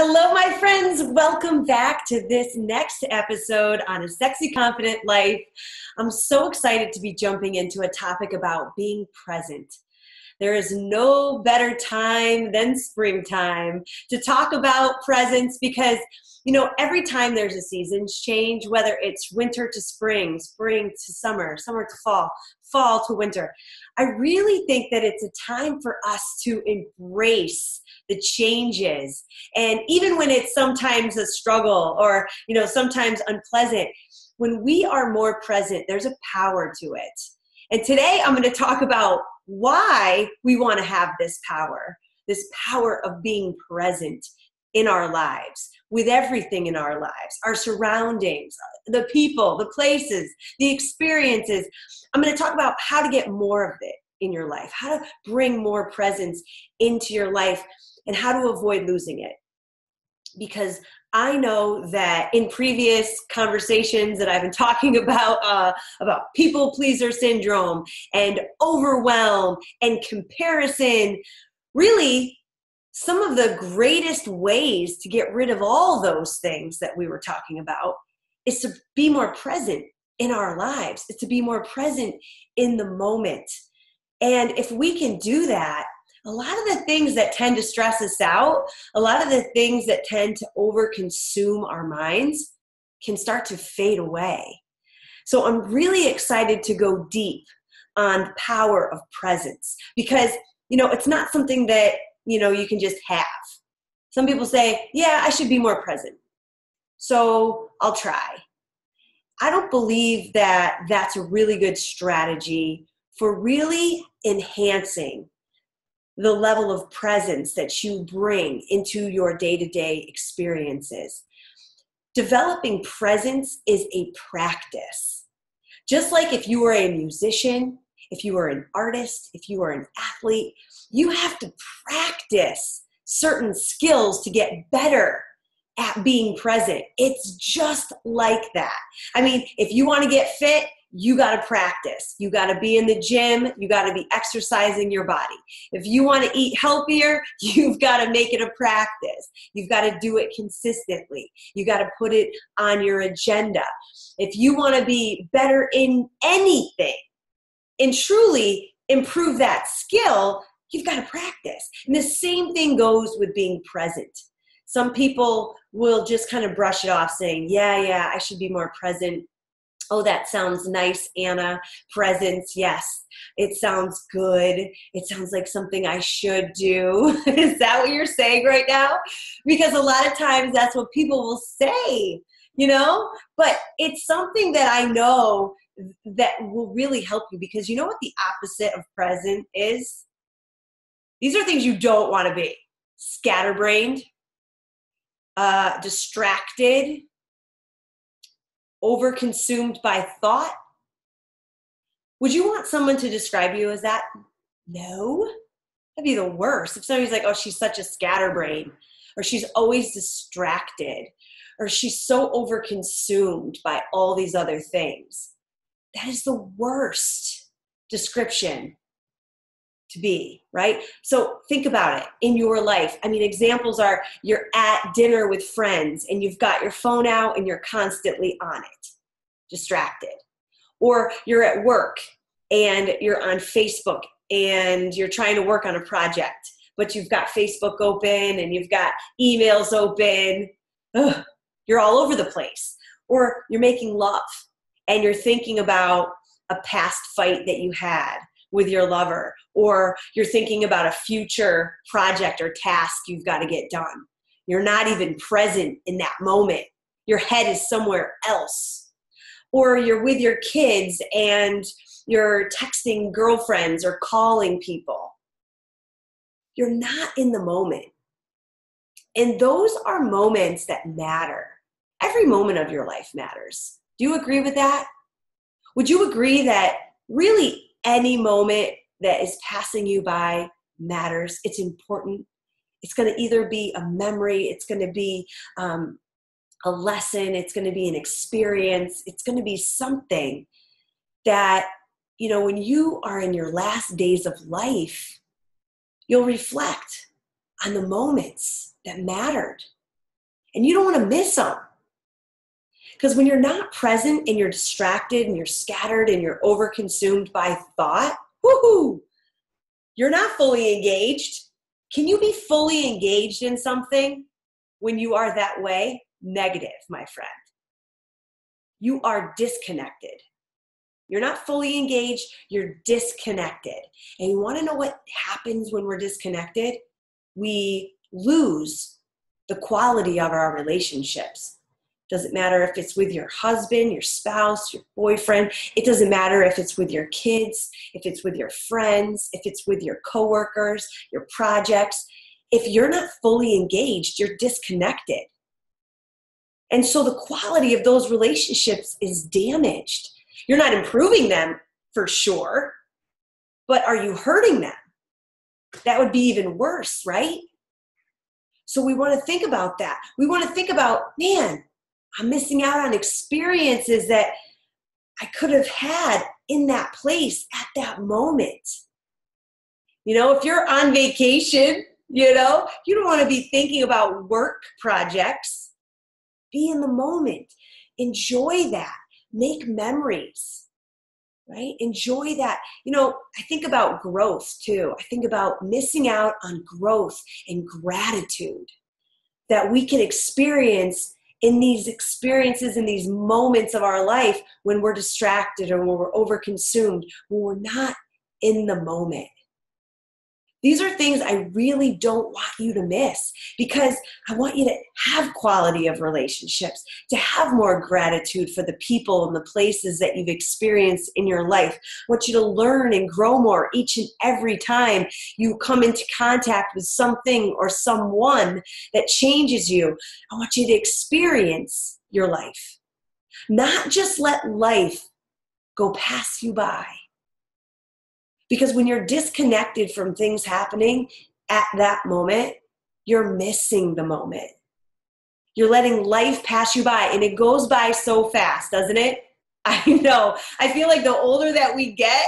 Hello, my friends. Welcome back to this next episode on A Sexy Confident Life. I'm so excited to be jumping into a topic about being present. There is no better time than springtime to talk about presence because, you know, every time there's a seasons change, whether it's winter to spring, spring to summer, summer to fall, fall to winter, I really think that it's a time for us to embrace the changes. And even when it's sometimes a struggle or you know sometimes unpleasant when we are more present there's a power to it and today i'm going to talk about why we want to have this power this power of being present in our lives with everything in our lives our surroundings the people the places the experiences i'm going to talk about how to get more of it in your life how to bring more presence into your life and how to avoid losing it. Because I know that in previous conversations that I've been talking about, uh, about people pleaser syndrome and overwhelm and comparison, really some of the greatest ways to get rid of all those things that we were talking about is to be more present in our lives, It's to be more present in the moment. And if we can do that, a lot of the things that tend to stress us out, a lot of the things that tend to overconsume our minds can start to fade away. So I'm really excited to go deep on power of presence because you know it's not something that you know you can just have. Some people say, "Yeah, I should be more present." So I'll try. I don't believe that that's a really good strategy for really enhancing the level of presence that you bring into your day to day experiences. Developing presence is a practice. Just like if you were a musician, if you are an artist, if you are an athlete, you have to practice certain skills to get better at being present. It's just like that. I mean, if you want to get fit, you got to practice. You got to be in the gym. You got to be exercising your body. If you want to eat healthier, you've got to make it a practice. You've got to do it consistently. You got to put it on your agenda. If you want to be better in anything and truly improve that skill, you've got to practice. And the same thing goes with being present. Some people will just kind of brush it off saying, Yeah, yeah, I should be more present Oh, that sounds nice, Anna. Presence, yes. It sounds good. It sounds like something I should do. Is that what you're saying right now? Because a lot of times that's what people will say, you know? But it's something that I know that will really help you because you know what the opposite of present is? These are things you don't want to be scatterbrained, uh, distracted, overconsumed by thought? Would you want someone to describe you as that? No. That'd be the worst. If somebody's like, oh, she's such a scatterbrain, or she's always distracted, or she's so overconsumed by all these other things. That is the worst description to be, right? So think about it in your life. I mean, examples are you're at dinner with friends and you've got your phone out and you're constantly on it, distracted. Or you're at work and you're on Facebook and you're trying to work on a project, but you've got Facebook open and you've got emails open. Ugh, you're all over the place. Or you're making love and you're thinking about a past fight that you had with your lover, or you're thinking about a future project or task you've got to get done. You're not even present in that moment. Your head is somewhere else. Or you're with your kids and you're texting girlfriends or calling people. You're not in the moment. And those are moments that matter. Every moment of your life matters. Do you agree with that? Would you agree that really any moment that is passing you by matters. It's important. It's going to either be a memory, it's going to be um, a lesson, it's going to be an experience, it's going to be something that, you know, when you are in your last days of life, you'll reflect on the moments that mattered And you don't want to miss them. Because when you're not present and you're distracted and you're scattered and you're overconsumed by thought, woohoo, you're not fully engaged. Can you be fully engaged in something when you are that way? Negative, my friend. You are disconnected. You're not fully engaged, you're disconnected. And you want to know what happens when we're disconnected? We lose the quality of our relationships doesn't matter if it's with your husband, your spouse, your boyfriend. It doesn't matter if it's with your kids, if it's with your friends, if it's with your coworkers, your projects. If you're not fully engaged, you're disconnected. And so the quality of those relationships is damaged. You're not improving them for sure, but are you hurting them? That would be even worse, right? So we want to think about that. We want to think about, man, I'm missing out on experiences that I could have had in that place at that moment. You know, if you're on vacation, you know, you don't want to be thinking about work projects. Be in the moment. Enjoy that. Make memories, right? Enjoy that. You know, I think about growth too. I think about missing out on growth and gratitude that we can experience in these experiences, in these moments of our life when we're distracted or when we're overconsumed, when we're not in the moment. These are things I really don't want you to miss because I want you to have quality of relationships, to have more gratitude for the people and the places that you've experienced in your life. I want you to learn and grow more each and every time you come into contact with something or someone that changes you. I want you to experience your life, not just let life go pass you by. Because when you're disconnected from things happening at that moment, you're missing the moment. You're letting life pass you by, and it goes by so fast, doesn't it? I know. I feel like the older that we get,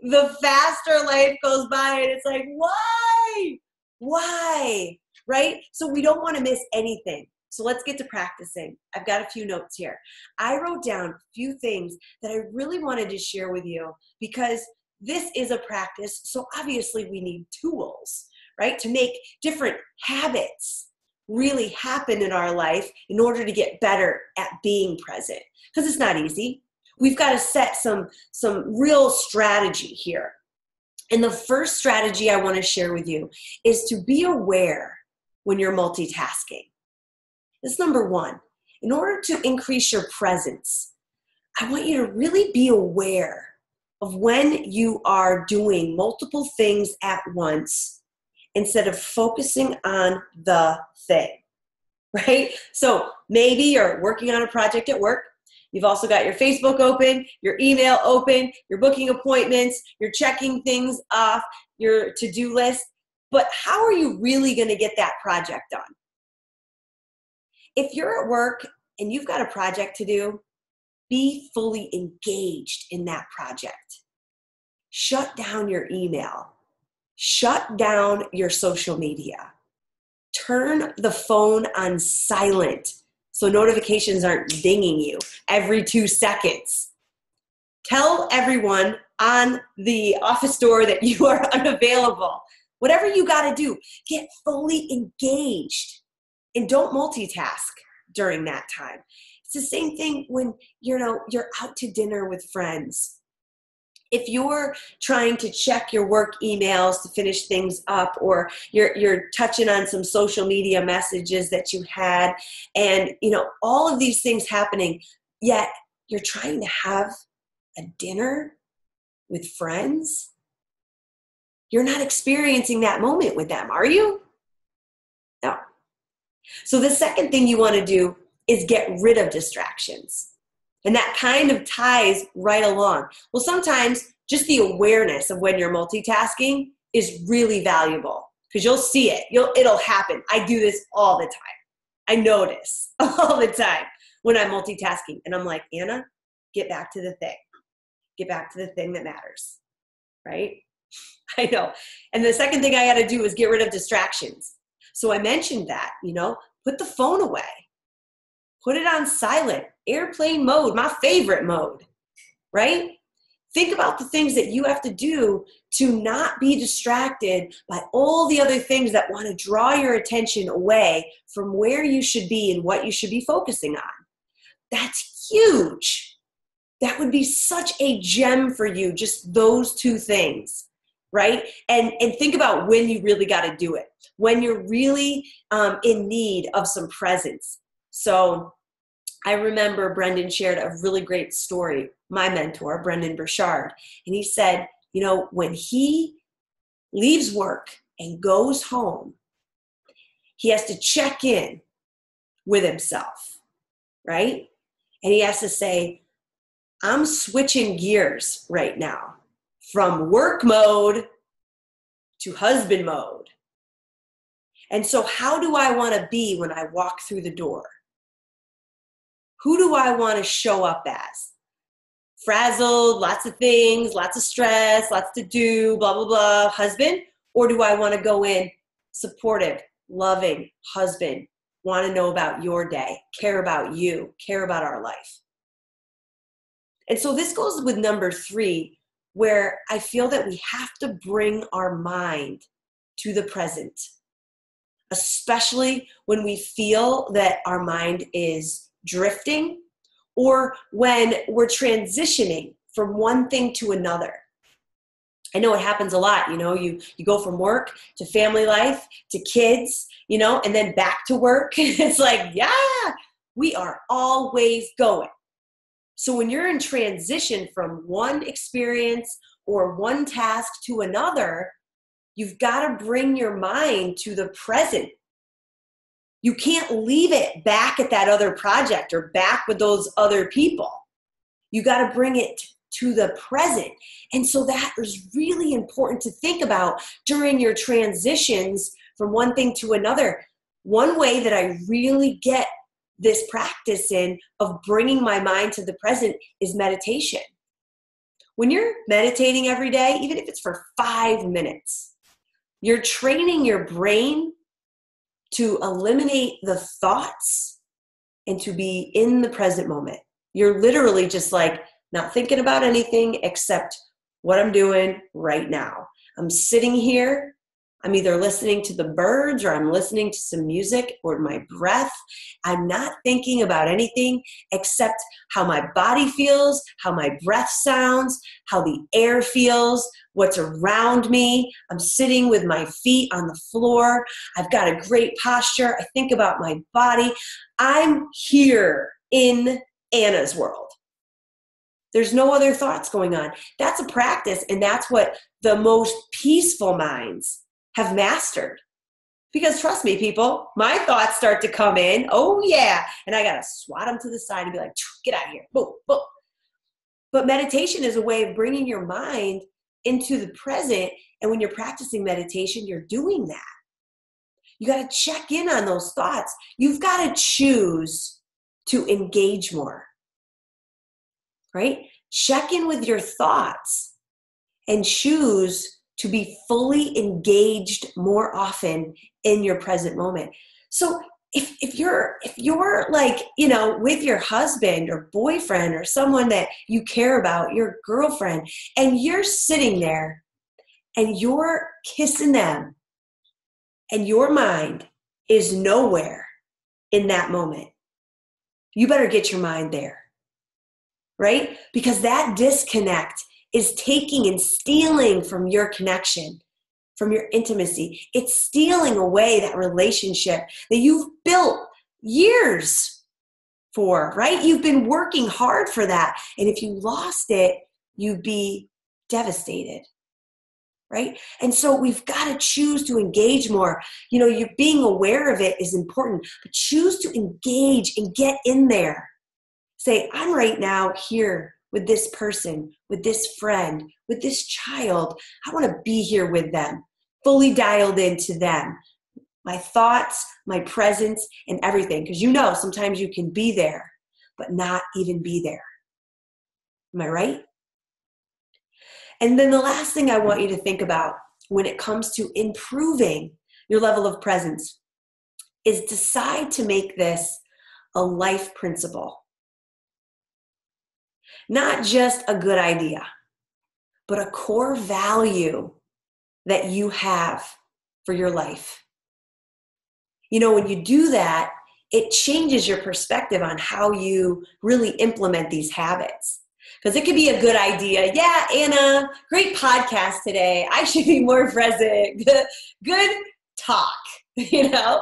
the faster life goes by, and it's like, why? Why? Right? So we don't want to miss anything. So let's get to practicing. I've got a few notes here. I wrote down a few things that I really wanted to share with you because this is a practice. So obviously, we need tools, right, to make different habits really happen in our life in order to get better at being present because it's not easy. We've got to set some some real strategy here. And the first strategy i want to share with you is to be aware when you're multitasking. This number one. In order to increase your presence i want you to really be aware of when you are doing multiple things at once instead of focusing on the thing, right? So maybe you're working on a project at work. You've also got your Facebook open, your email open, you're booking appointments, you're checking things off your to do list. But how are you really going to get that project done? If you're at work and you've got a project to do, be fully engaged in that project. Shut down your email. Shut down your social media. Turn the phone on silent so notifications aren't dinging you every two seconds. Tell everyone on the office door that you are unavailable. Whatever you got to do, get fully engaged and don't multitask during that time. It's the same thing when you know you're out to dinner with friends. If you're trying to check your work emails to finish things up, or you're you're touching on some social media messages that you had, and you know all of these things happening, yet you're trying to have a dinner with friends, you're not experiencing that moment with them, are you? No. So the second thing you want to do is get rid of distractions. And that kind of ties right along. Well, sometimes just the awareness of when you're multitasking is really valuable because you'll see it. You'll it'll happen. I do this all the time. I notice all the time when I'm multitasking and I'm like, "Anna, get back to the thing. Get back to the thing that matters." Right? I know. And the second thing I had to do was get rid of distractions. So I mentioned that, you know, put the phone away, put it on silent, airplane mode, my favorite mode, right? Think about the things that you have to do to not be distracted by all the other things that want to draw your attention away from where you should be and what you should be focusing on. That's huge. That would be such a gem for you, just those two things right and and think about when you really got to do it when you're really um, in need of some presence so i remember brendon shared a really great story my mentor brendon burchard and he said you know when he leaves work and goes home he has to check in with himself right and he has to say i'm switching gears right now from work mode to husband mode. And so, how do I want to be when I walk through the door? Who do I want to show up as? Frazzled, lots of things, lots of stress, lots to do, blah, blah, blah, husband? Or do I want to go in supportive, loving husband, want to know about your day, care about you, care about our life? And so this goes with number three, where I feel that we have to bring our mind to the present, especially when we feel that our mind is drifting or when we're transitioning from one thing to another. I know it happens a lot, you know, you you go from work to family life to kids, you know, and then back to work. it's like, yeah, we are always going. So when you're in transition from one experience or one task to another, you've got to bring your mind to the present. You can't leave it back at that other project or back with those other people. You got to bring it to the present. And so that is really important to think about during your transitions from one thing to another. One way that I really get this practice in of bringing my mind to the present is meditation. When you're meditating every day, even if it's for five minutes, you're training your brain to eliminate the thoughts and to be in the present moment. You're literally just like not thinking about anything except what I'm doing right now. I'm sitting here I'm either listening to the birds or I'm listening to some music or my breath. I'm not thinking about anything except how my body feels, how my breath sounds, how the air feels, what's around me. I'm sitting with my feet on the floor. I've got a great posture. I think about my body. I'm here in Anna's world. There's no other thoughts going on. That's a practice, and that's what the most peaceful minds have mastered. Because trust me, people, my thoughts start to come in. Oh, yeah. And I got to swat them to the side and be like, get out of here. Boom, boom. But meditation is a way of bringing your mind into the present. And when you're practicing meditation, you're doing that. You got to check in on those thoughts. You've got to choose to engage more, right? Check in with your thoughts and choose to be fully engaged more often in your present moment. So if, if you're if you're like you know with your husband or boyfriend or someone that you care about your girlfriend and you're sitting there and you're kissing them and your mind is nowhere in that moment you better get your mind there right because that disconnect is taking and stealing from your connection, from your intimacy. It's stealing away that relationship that you've built years for, right? You've been working hard for that. And if you lost it, you'd be devastated. Right? And so we've got to choose to engage more. You know, you being aware of it is important, but choose to engage and get in there. Say, I'm right now here with this person, with this friend, with this child. I want to be here with them, fully dialed into them. My thoughts, my presence, and everything. Because you know, sometimes you can be there, but not even be there. Am I right? And then the last thing I want you to think about when it comes to improving your level of presence is decide to make this a life principle. Not just a good idea, but a core value that you have for your life. You know, when you do that, it changes your perspective on how you really implement these habits. Because it could be a good idea. Yeah, Anna, great podcast today. I should be more present. good talk. You know,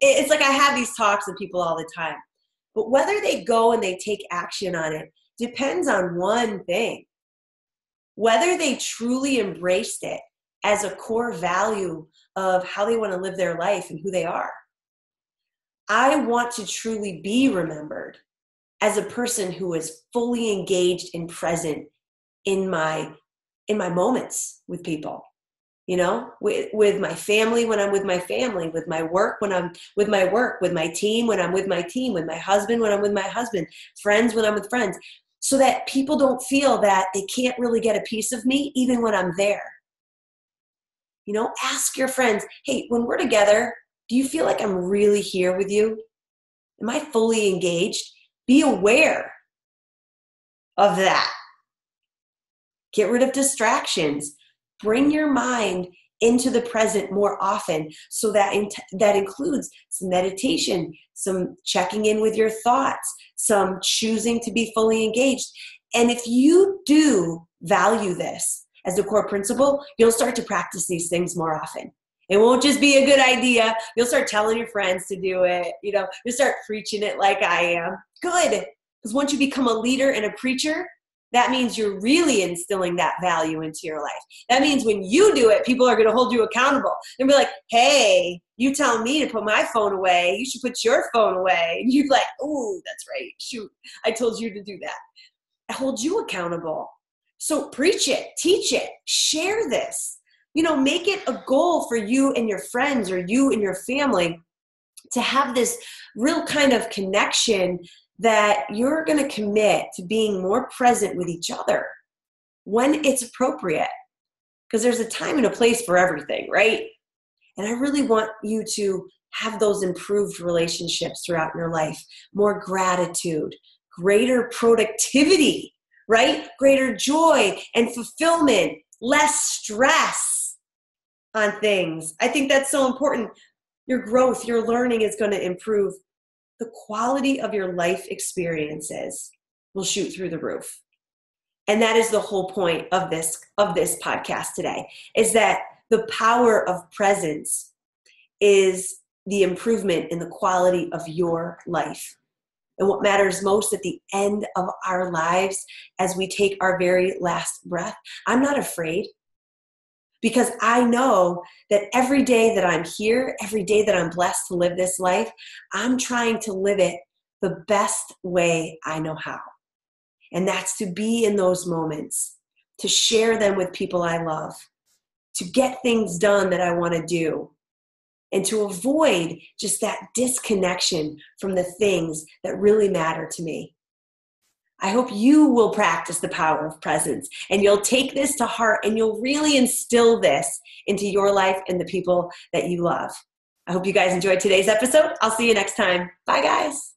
it's like I have these talks with people all the time. But whether they go and they take action on it depends on one thing. Whether they truly embraced it as a core value of how they want to live their life and who they are. I want to truly be remembered as a person who is fully engaged and present in my in my moments with people. You know with, with my family when i'm with my family with my work when i'm with my work with my team when i'm with my team with my husband when i'm with my husband friends when i'm with friends so that people don't feel that they can't really get a piece of me even when i'm there you know ask your friends hey when we're together do you feel like I'm really here with you? Am I fully engaged? Be aware of that. Get rid of distractions. Bring your mind into the present more often. So that in, that includes some meditation, some checking in with your thoughts, some choosing to be fully engaged. And if you do value this as a core principle, you'll start to practice these things more often. It won't just be a good idea. You'll start telling your friends to do it. You know, you start preaching it like I am. Good. Because once you become a leader and a preacher, that means you're really instilling that value into your life. That means when you do it, people are going to hold you accountable. They'll be like, hey, you tell me to put my phone away. You should put your phone away. And you're like, oh, that's right. Shoot, I told you to do that. I hold you accountable. So preach it, teach it, share this you know make it a goal for you and your friends or you and your family to have this real kind of connection that you're going to commit to being more present with each other when it's appropriate because there's a time and a place for everything right and i really want you to have those improved relationships throughout your life more gratitude greater productivity right greater joy and fulfillment less stress on things. I think that's so important. Your growth, your learning is going to improve. The quality of your life experiences will shoot through the roof. And that is the whole point of this of this podcast today is that the power of presence is the improvement in the quality of your life. And what matters most at the end of our lives as we take our very last breath. I'm not afraid because I know that every day that I'm here, every day that I'm blessed to live this life, I'm trying to live it the best way I know how. And that's to be in those moments, to share them with people I love, to get things done that I want to do, and to avoid just that disconnection from the things that really matter to me. I hope you will practice the power of presence and you'll take this to heart and you'll really instill this into your life and the people that you love. I hope you guys enjoyed today's episode. I'll see you next time. Bye, guys.